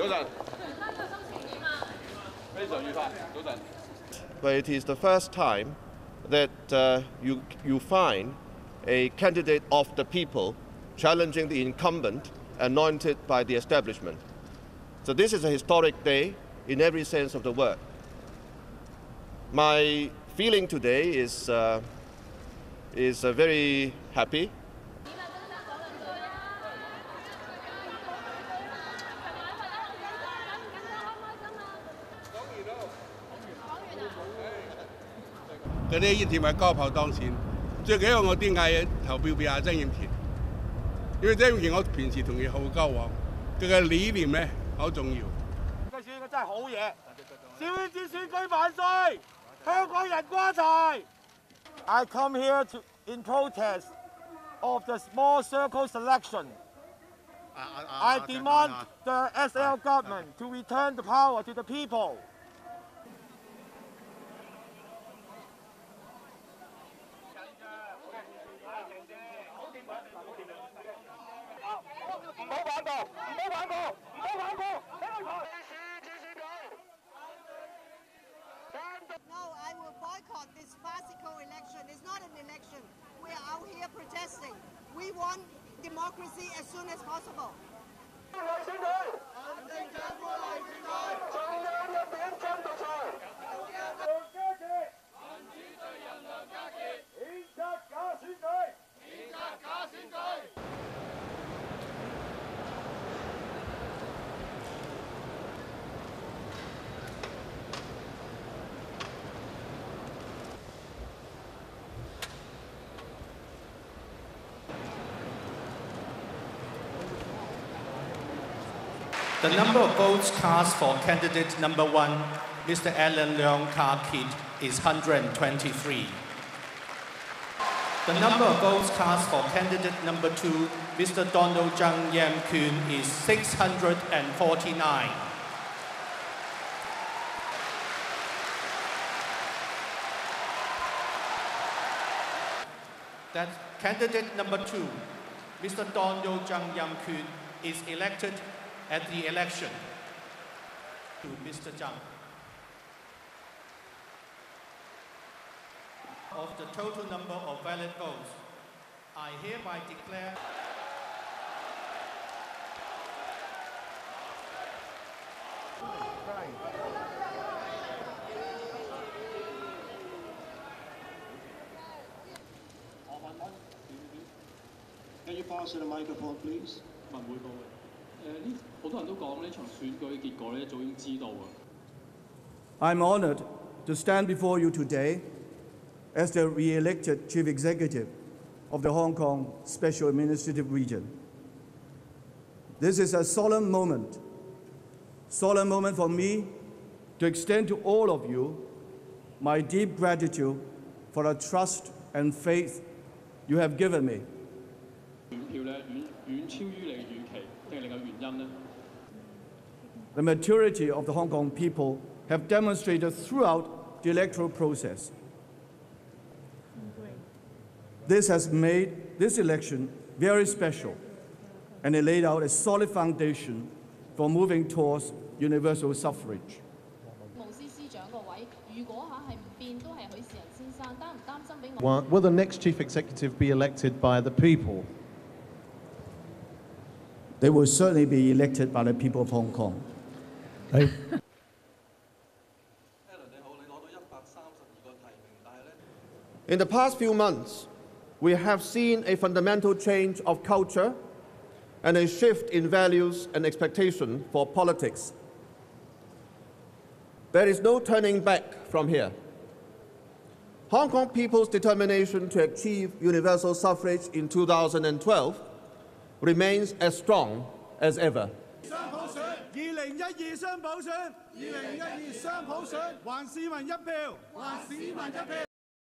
早晨。非常愉快，早晨。 but it is the first time that uh, you, you find a candidate of the people challenging the incumbent anointed by the establishment. So this is a historic day in every sense of the word. My feeling today is, uh, is uh, very happy 嗰啲葉田係高炮當選，最緊要我點解投票俾阿曾蔭權？因為曾蔭權我平時同佢好交往，佢嘅理念咧好重要。嘅選嘅真係好嘢，小圈子選舉萬歲，香港人瓜柴。I come here to in protest of the small circle selection. I demand the SL government to return the power to the people. Democracy as soon as possible. The number of votes cast for candidate number one, Mr. Alan Leong Kar Kit, is 123. The number of votes cast for candidate number two, Mr. Donald Tsang Yam Kuen, is 649. That candidate number two, Mr. Donald Tsang Yam Kuen, is elected at the election. To Mr. Tsang. Of the total number of valid votes, I hereby declare. Can you pass the microphone, please? 呢好多人都讲呢场选举嘅结果咧，早已经知道啊。 I'm honored to stand before you today as the re-elected Chief Executive of the Hong Kong Special Administrative Region. This is a solemn moment, solemn moment for me to extend to all of you my deep gratitude for the trust and faith you have given me. 选票咧远远超于你嘅预期，定系另有原因呢？ The maturity of the Hong Kong people have demonstrated throughout the electoral process. This has made this election very special, and it laid out a solid foundation for moving towards universal suffrage. 务司司长个位，如果吓系唔变，都系许仕仁先生，担唔担心俾我？ Will will the next chief executive be elected by the people? They will certainly be elected by the people of Hong Kong. In the past few months, we have seen a fundamental change of culture and a shift in values and expectation for politics. There is no turning back from here. Hong Kong people's determination to achieve universal suffrage in 2012 remains as strong as ever. 双普选，二零一二双普选，二零一二双普选，还市民一票，还市民一票。